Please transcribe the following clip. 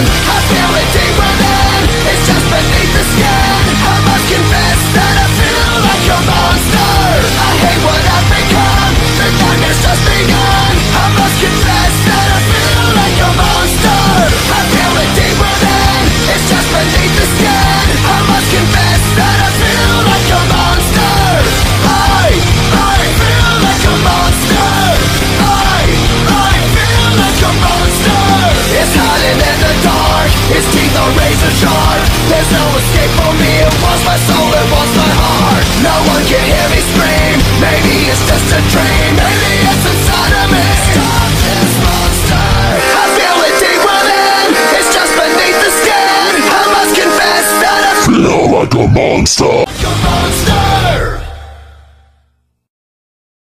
In Its teeth are razor sharp. There's no escape for me. It wants my soul, it wants my heart. No one can hear me scream. Maybe it's just a dream. Maybe it's inside of me. Stop this monster. I feel it deep within. It's just beneath the skin. I must confess that I Feel like a monster.